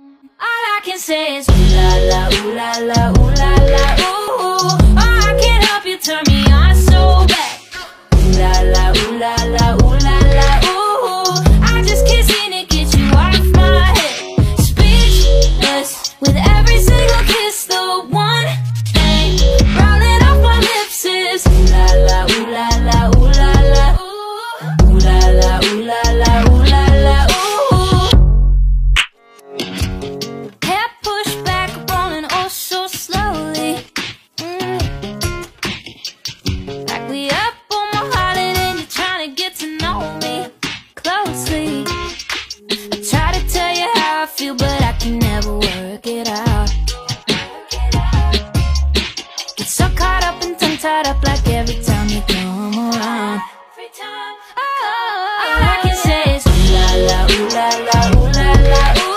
All I can say is ooh la la, ooh la la, ooh la la, ooh. Oh, I can't help you turn me on so bad. Ooh la la, ooh la la, ooh la la, ooh. I just can't seem to get you off my head. Speechless with every single kiss, the one thing rolling off my lips is ooh la la, ooh la. All I can say is ooh la la, ooh la la, ooh la la.